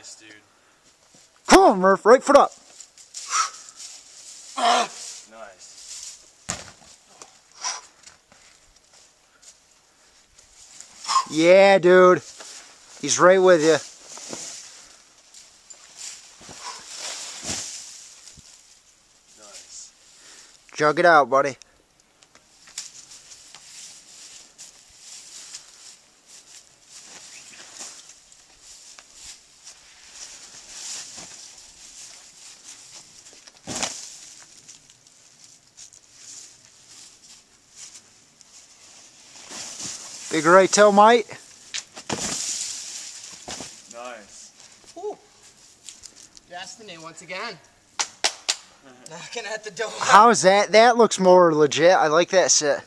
Nice, dude. Come on, Murph, right foot up. Nice. Yeah, dude. He's right with you. Nice. Jug it out, buddy. Big right tail mite. Nice. Whew. Destiny once again. Knocking at the door. How's that? That looks more legit. I like that set.